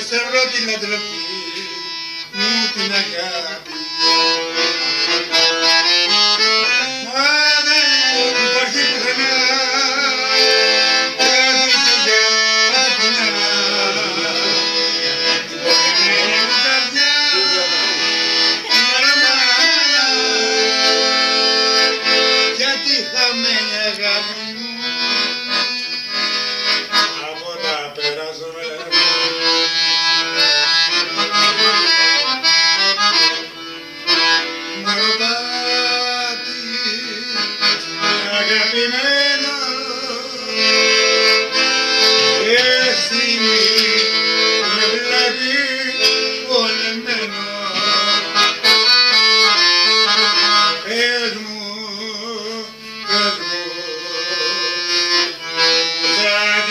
σταυρώ τη λατροπή μου την αγάπη.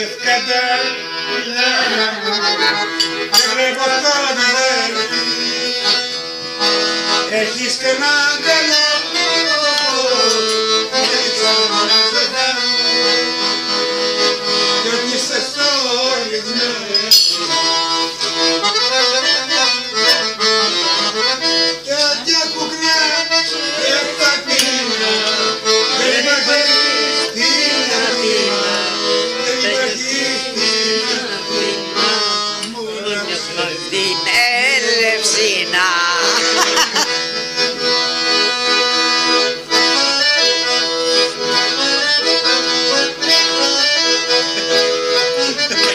Yusuf Kadar,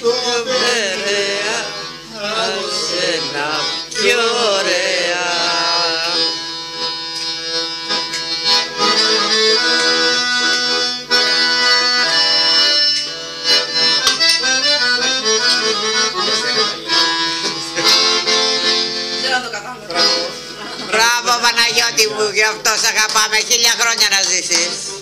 το σε άσε ωραία. Μπράβο Παναγιώτη μου, γι' αυτό σ' αγαπάμε. Χίλια χρόνια να ζήσεις.